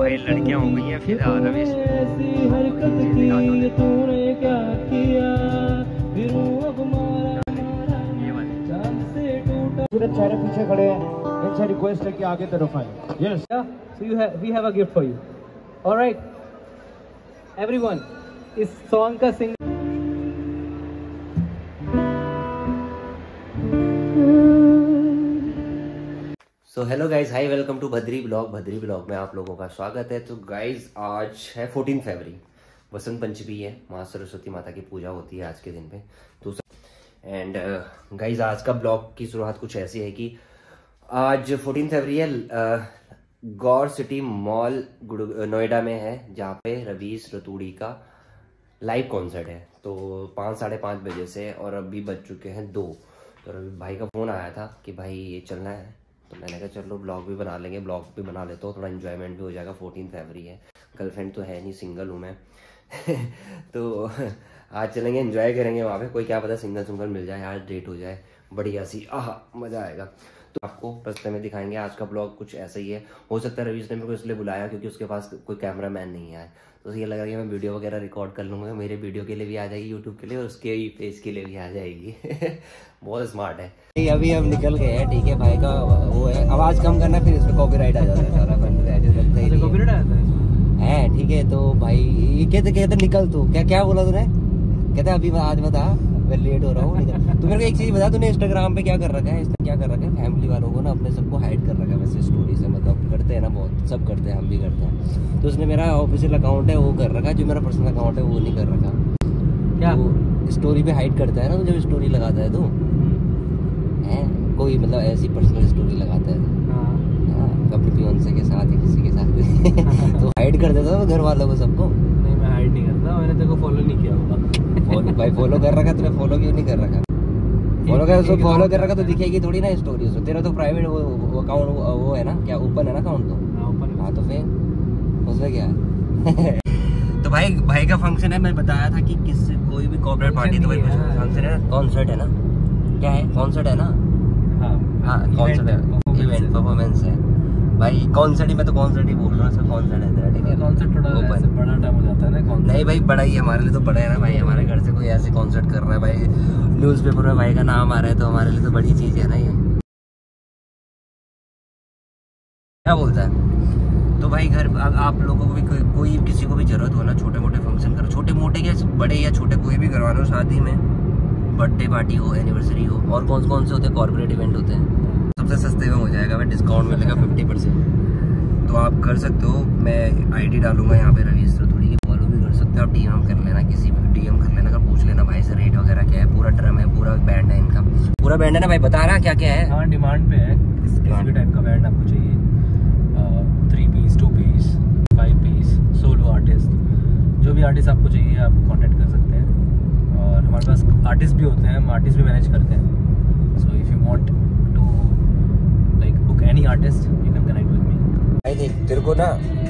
भाई लड़कियाँ हो गई हैं फिर रवीश ऐसी हरकत की तूने क्या किया? फिर अब मारा मारा। ये वाली चाँद से टूटा सूरज चारे पीछे खड़े हैं। इनसे रिक्वेस्ट है कि आगे तरफ़ आए। Yes so you have we have a gift for you alright everyone इस सॉन्ग का sing so hello guys hi welcome to Badri blog Badri blog में आप लोगों का स्वागत है। तो गाइज़ आज है फोर्टीन फरवरी। वसंत पंचमी है माँ सरस्वती माता की पूजा होती है आज के दिन पे। तो एंड गाइज़ आज का ब्लॉग की शुरुआत कुछ ऐसी है कि आज फोर्टीन फरवरी है uh, Gaur city mall Noida में है जहाँ पे रवीश रतूड़ी का लाइव कॉन्सर्ट है। तो पाँच साढ़े पाँच बजे से और अभी बज चुके हैं दो। तो रवि भाई का फ़ोन आया था कि भाई ये चलना है। तो मैंने कहा, चलो ब्लॉग भी बना लेंगे ब्लॉग भी बना लेता हूँ, थोड़ा इन्जॉयमेंट भी हो जाएगा फोर्टीन फेबरी है गर्लफ्रेंड तो है नहीं सिंगल हूँ मैं। तो आज चलेंगे इन्जॉय करेंगे वहाँ पे, कोई क्या पता सिंगल सुंगल मिल जाए, आज डेट हो जाए, बढ़िया सी, आह, मज़ा आएगा। आपको रस्ते में दिखाएँगे आज का ब्लॉग कुछ ऐसा ही है। हो सकता है रवीश ने मेरे को इसलिए बुलाया क्योंकि उसके पास कोई कैमरा मैन नहीं है तो ये लगा कि मैं वीडियो वगैरह रिकॉर्ड कर लूँगा मेरे वीडियो के लिए भी आ जाएगी यूट्यूब के लिए और उसके ही पेज के लिए भी आ जाएगी। बहुत स्मार्ट है। अभी हम निकल गए हैं ठीक है भाई का वो है। आवाज़ कम करना फिर इस पर कॉपीराइट आ जाता है सारा ही है। है? ठीक है तो भाई ये कहते कहते निकल तू। क्या क्या बोला तूने? कहते अभी आज बता। मैं लेट हो रहा हूँ तो मेरे को एक चीज़ बता तूने इंस्टाग्राम पे क्या कर रखा है? इसने क्या कर रखा है? फैमिली वालों को ना अपने सबको हाइड कर रखा है। वैसे स्टोरी से मतलब करते हैं ना बहुत सब करते हैं हम भी करते हैं। तो उसने मेरा ऑफिशियल अकाउंट है वो कर रखा है। जो मेरा पर्सनल अकाउंट है वो नहीं कर रखा। क्या? तो स्टोरी पे हाइड करता है ना तो जब स्टोरी लगाता है तो। है? कोई मतलब ऐसी पर्सनल स्टोरी लगाता है। तो हाँ, अपनी के साथ किसी के साथ। तो हाइड कर देता था घर वालों को सबको। नहीं मैं हाइड नहीं करता मैंने तेरे को फॉलो नहीं किया होगा। फॉलो भाई फॉलो कर रखा तूने फॉलो क्यों नहीं कर रखा? फॉलो कर उसको फॉलो कर रखा तो दिखेगी थोड़ी ना स्टोरी उसको तेरा तो प्राइवेट वो अकाउंट वो है ना? क्या ओपन है ना अकाउंट तो? हाँ, हाँ। तो फिर? उसमें क्या है? तो भाई भाई का फ़ंक्शन है मैं बताया था कि किस कोई भी कॉर्पोरेट पार्टी तो भाई फ़ंक्शन है। कॉन्सर्ट है ना? क्या है? कॉन्सर्ट है ना? हाँ। हाँ कॉन्सर्ट है। इवेंट परफॉर्मेंस है। भाई कॉन्सर्ट ही मैं तो कॉन्सर्ट ही बोल रहा हूँ कॉन्सर्ट है तेरा ठीक है कॉन्सर्ट थोड़ा बड़ा टाइम हो जाता है ना नहीं भाई बड़ा ही हमारे लिए तो बड़ा है ना भाई हमारे घर से कोई ऐसे कॉन्सर्ट कर रहा है भाई। न्यूज़पेपर में भाई का नाम आ रहा है तो हमारे लिए तो बड़ी चीज़ है ना ये। क्या बोलता है? तो भाई घर आप लोगों को भी कोई, कोई किसी को भी ज़रूरत हो ना छोटे मोटे फ़ंक्शन करो। छोटे मोटे या बड़े या छोटे कोई भी करवा लो शादी में। बर्थडे पार्टी हो एनिवर्सरी हो और कौन कौन से होते हैं? कॉर्पोरेट इवेंट होते हैं। सबसे सस्ते में हो जाएगा भाई डिस्काउंट मिलेगा फिफ्टी परसेंट तो आप कर सकते हो मैं आईडी डालूँगा यहाँ पे रवीश रतूड़ी की फॉलो भी कर सकते हो आप डीएम कर लेना किसी भी डीएम कर लेना अगर पूछ लेना भाई से रेट वगैरह क्या है? पूरा ड्रम है पूरा बैंड है इनका। पूरा बैंड है ना भाई बता रहा क्या क्या है? हाँ डिमांड पे है। किस किसी भी टाइप का बैंड आपको चाहिए। Three piece two piece five piece solo artist जो भी आर्टिस्ट आपको चाहिए आप कॉन्टेक्ट कर सकते हैं। और हमारे पास आर्टिस्ट भी होते हैं हम आर्टिस्ट भी मैनेज करते हैं। So if you want to like book any artist you can connect with me भाई देख तेरे को ना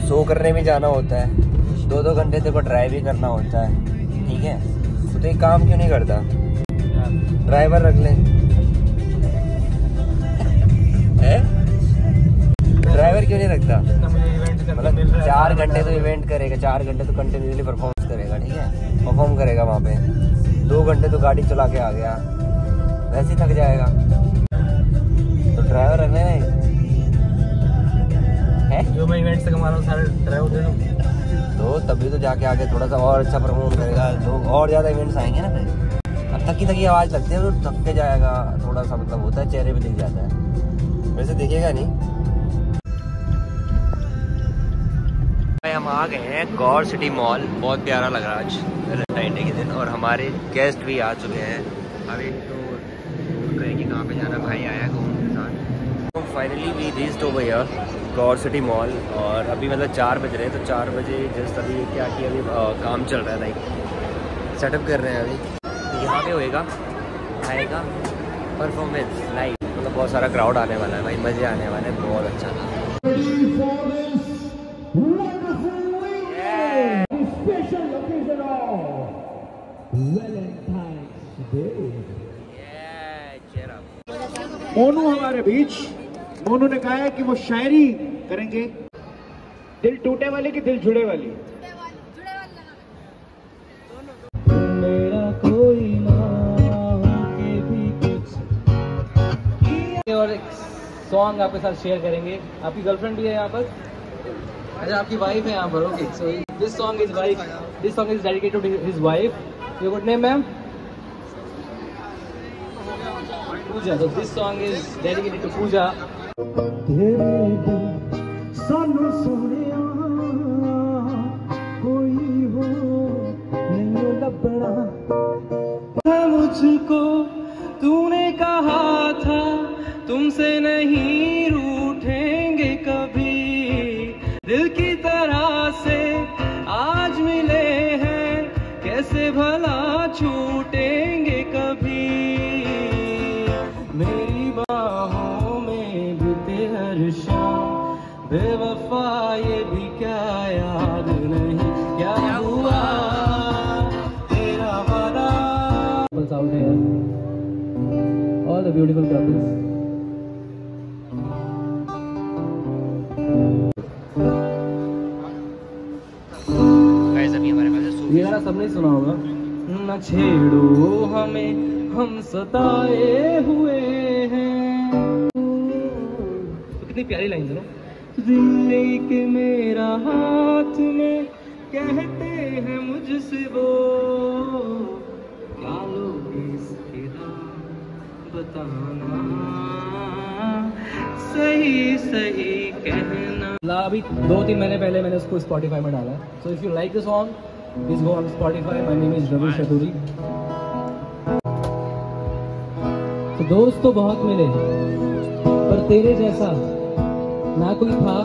शो करने भी जाना होता है। दो दो घंटे तेरे को ड्राइव भी करना होता है। ठीक है? तो तू एक काम क्यों नहीं करता? ड्राइवर रख ले। ड्राइवर क्यों नहीं रखता? मतलब चार घंटे तो इवेंट करेगा चार घंटे तो कंटिन्यूसली परफॉर्मेंस करेगा ठीक है? परफॉर्म करेगा वहाँ पे। दो घंटे तो गाड़ी चला के आ गया। वैसे ही थक जाएगा। हूँ सारे ड्राइवर तो तभी तो जाके आगे थोड़ा सा और अच्छा परफॉर्म करेगा। लोग और ज़्यादा इवेंट्स आएँगे ना फिर। अब थकी थकी आवाज़ लगती है तो थक के जाएगा। थोड़ा सा मतलब होता है, चेहरे पे दिख जाता है। वैसे दिखेगा नहीं। भाई, हम आ गए हैं गौर सिटी मॉल। बहुत प्यारा लग रहा है आज वैलेंटाइन के दिन। और हमारे गेस्ट भी आ चुके हैं। अभी तो कहीं कि कहाँ पे जाना भाई आया तो finally we reached over here Gaur city mall और अभी मतलब चार बज रहे हैं तो चार बजे जस्ट अभी क्या कि अभी अ, काम चल रहा है लाइक सेटअप कर रहे हैं अभी। तो यहाँ पे होएगा आएगा परफॉर्मेंस लाइव मतलब बहुत सारा क्राउड आने वाला है भाई मज़े आने वाले हैं बहुत अच्छा। था Yeah, cheer up. मोनू हमारे बीच मोनू ने कहा है कि वो शायरी करेंगे। दिल टूटे वाली की दिल जुड़े वाली? और एक सॉन्ग आपके साथ शेयर करेंगे। आपकी गर्लफ्रेंड भी है यहाँ पर? अच्छा आपकी वाइफ है यहाँ पर okay so this song is wife this song is dedicated to his wife your good name ma'am Pooja so this song is dedicated to Pooja ਸਾਨੂੰ ਸੋਹਣਿਆ beautiful couples. है सूफी ये गाना सबने सुना होगा। न छेड़ो हमें हम सताए हुए हैं। तो कितनी प्यारी लाइन सुनो दिल्ली के मेरा हाथ में कहते हैं मुझसे वो। कहना। अभी दो तीन महीने पहले मैंने उसको स्पॉटिफाई में डाला। है so if you like the song please go on Spotify my name is Ravi Shaturi तो दोस्त तो बहुत मिले पर तेरे जैसा ना कोई था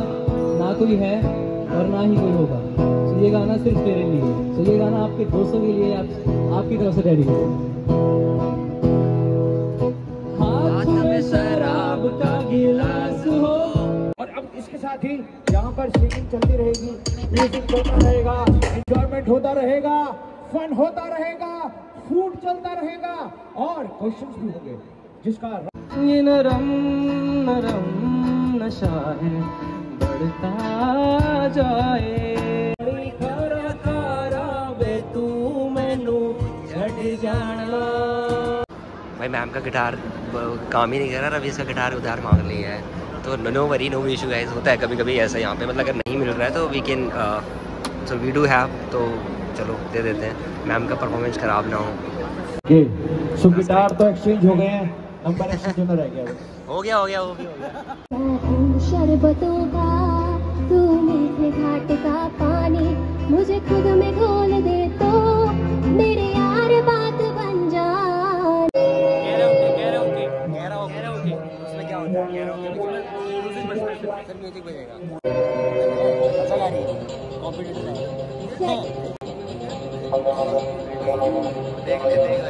ना कोई है और ना ही कोई होगा। तो ये गाना सिर्फ़ तेरे लिए है। तो ये गाना आपके दोस्तों के लिए आप, आपकी तरफ़ से डेडिकेट हाथ साथ ही यहाँ पर सिंगिंग चलती रहेगी। म्यूज़िक चलता रहेगा एंजॉयमेंट होता रहेगा फन होता रहेगा फ़ूड चलता रहेगा और क्वेश्चंस भी होंगे जिसका ये नरम नरम नशा है बढ़ता जाए। खारा खारा वे तू मैनू छड़ जाना। भाई मैम का गिटार काम ही नहीं कर रहा रवि इसका गिटार उधार मांग लिया है। तो no worry no issue guys होता है कभी कभी ऐसा यहाँ पे मतलब अगर नहीं मिल रहा है तो we can so we do have तो चलो दे देते हैं। मैम का परफॉर्मेंस खराब ना हो। ये सो गिटार तो एक्सचेंज हो गए हैं। नंबर एक्सचेंज होना रह गया हो गया हो गया हो गया हो गया। शरबतों का तू मीठे घाट का पानी मुझे खुद में घोल दे तो मेरे फिर म्यूज़िक बजेगा देख ले देख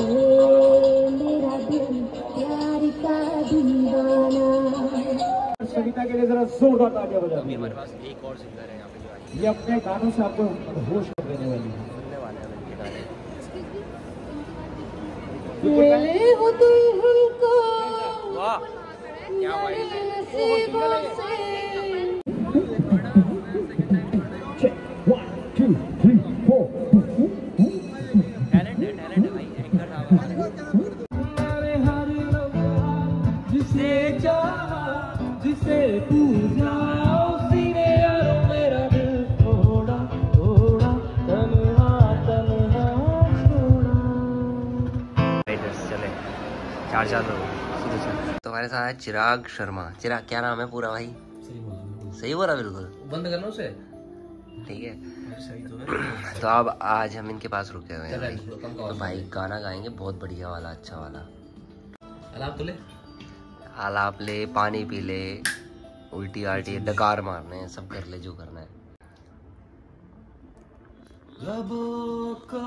ये मेरा दिल प्यार का लिए जरा जोरदार तालियाँ बजा हमारे पास एक और सिंगर है यहाँ पे जो ये अपने गानों से आपको होश कर देने वाली है वाले हैं हो हमको वाह। चार चार लोग। सीधे चल हमारे साथ है चिराग शर्मा। चिराग क्या नाम है पूरा भाई? सही बोला बिल्कुल। बंद करना उसे। ठीक है। तो तो अब आज हम इनके पास रुके हुए हैं भाई। तो भाई गाना गाएँगे बहुत बढ़िया वाला अच्छा वाला। अलाप तो ले। आलाप ले पानी पी ले उल्टी आल्टी डकार मारने हैं सब कर ले जो करना है। लबों को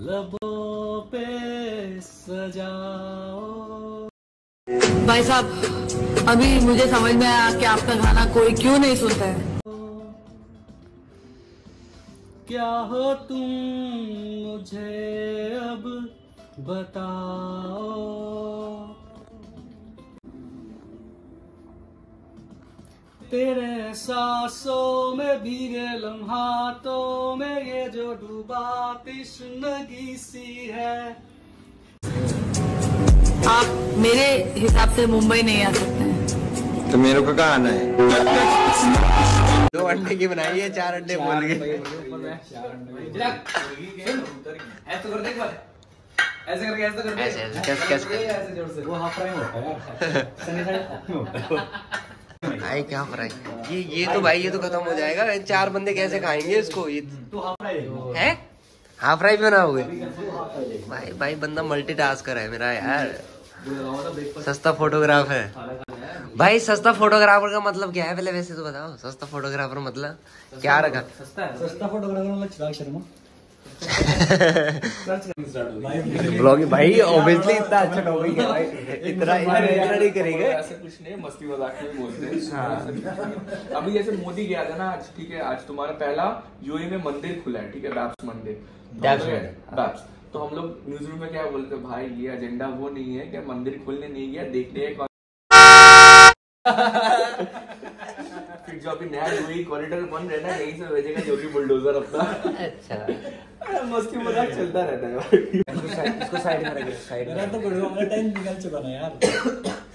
लबों पे सजाओ। भाई साहब, अभी मुझे समझ में आया कि आपका गाना कोई क्यों नहीं सुनता है। क्या हो तुम मुझे अब बताओ? तेरे सांसों में भीगे लम्हातों में ये जो डूबा तिश्नगी सी है आप मेरे हिसाब से मुंबई नहीं आ सकते हैं। तो मेरे को कहा आना है? दो अंडे की बनाई है चार अंडे बोल के। ऐसे कर देख ऐसे करके ऐसे करके ऐसे ऐसे कैसे कैसे? वो हाफ़ फ्राई होता है? यार भाई क्या फ्राई ये ये तो भाई ये तो खत्म हो जाएगा। चार बंदे कैसे खाएँगे इसको? ये तू हाफ़ फ्राई है? हाफ़ फ्राई भी बनाओगे? भाई भाई बंदा मल्टीटास्कर है मेरा यार। सस्ता फोटोग्राफ है भाई सस्ता फोटोग्राफर का मतलब क्या है? पहले वैसे तो बताओ। सस्ता फोटोग्राफर मतलब क्या रखा? सस्ता सस्ता फोटोग्राफर मतलब चिराग शर्मा। ब्लॉगिंग भाई ऑब्वियसली इतना अच्छा टॉपिक है भाई। इतना इतना इतना नहीं करेंगे। ऐसे कुछ नहीं मस्ती मज़ाक में बोलते हैं। अभी जैसे मोदी गया था ना आज ठीक है आज तुम्हारा पहला यूए में मंदिर खुला है ठीक है? बैप्स मंदिर। तो बैप्स तो हम लोग न्यूज़ रूम में क्या बोलते भाई, ये एजेंडा वो नहीं है क्या मंदिर खुलने नहीं गया, देखते हैं जो अभी नया यूए कॉरिडोर बन रहा है ना यहीं से भेजेगा जो भी बुलडोजर अपना। अच्छा। मस्ती मज़ाक चलता रहता है भाई। इसको साइड में रखिए साइड मेरा तो गुड़गांव में टाइम निकल चुका ना यार।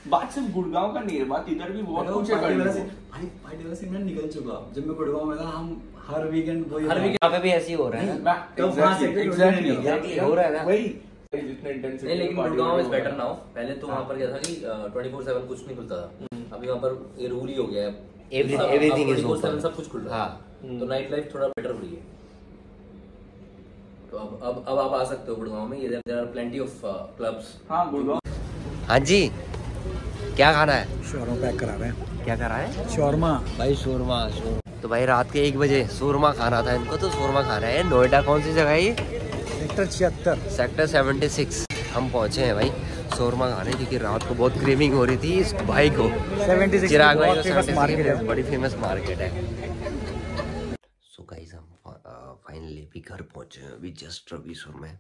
बात सिर्फ़ गुड़गांव का नहीं है बात इधर भी बहुत कुछ है को। भाई पार्टी वाला सीन में निकल चुका। जब मैं गुड़गांव में था हम हर वीकेंड वो हर यहाँ पे भी ऐसे ही हो रहा है ना? तो वहाँ से exactly. हो रहा है ना? वही। जितने इंटेंसिटी लेकिन गुड़गांव इज़ बेटर नाउ पहले तो वहाँ पर क्या था कि ट्वेंटी फोर सेवन कुछ नहीं खुलता था। अभी वहाँ पर ये रूल ही हो गया है। Is 24/7 open. सब कुछ खुल रहा है। तो नाइट लाइफ थोड़ा बेटर हो रही है। तो अब अब अब आप आ सकते हो गुड़गांव में। ये there are plenty of clubs हाँ गुड़गांव। हाँ जी। क्या खाना है? शोरमा पैक करा रहे हैं। क्या करा है? शोरमा। भाई शोरमा तो भाई रात के एक बजे शोरमा खाना था इनको तो शोरमा खाना है। नोएडा कौन सी जगह है ये? सेक्टर छिहत्तर। सेक्टर 76 हम पहुँचे हैं भाई शोरमा खाने क्योंकि रात को बहुत क्रेविंग हो रही थी इस भाई को। चिराग भाई बहुत को famous 76 market है। बड़ी फ़ेमस मार्केट है। सो गाइस हम फाइनली अभी घर पहुँचे हैं। अभी जस्ट अभी में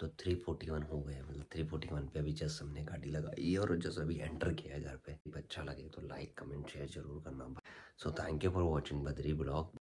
तो 341 हो गए मतलब 341 पे अभी जस्ट हमने गाड़ी लगाई और जस्ट अभी एंटर किया है घर पे। अच्छा लगे तो लाइक कमेंट शेयर ज़रूर करना। So thank you for watching Badri blog